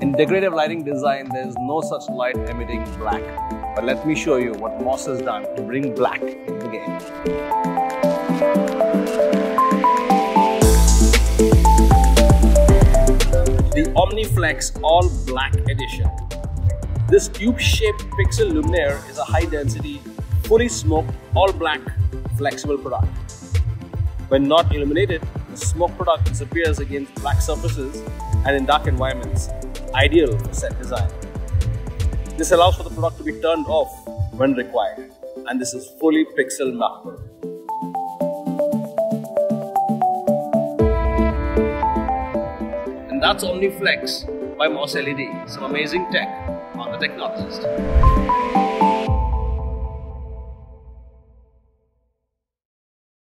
In decorative lighting design, there is no such light emitting black. But let me show you what Moss has done to bring black into the game. The OmniFlex All Black Edition. This tube-shaped pixel luminaire is a high-density, fully smoked, all-black, flexible product. When not illuminated, the smoke product disappears against black surfaces and in dark environments, ideal for set design. This allows for the product to be turned off when required, and this is fully pixel mappable. And that's OmniFlex by Moss LED, some amazing tech on the technologist.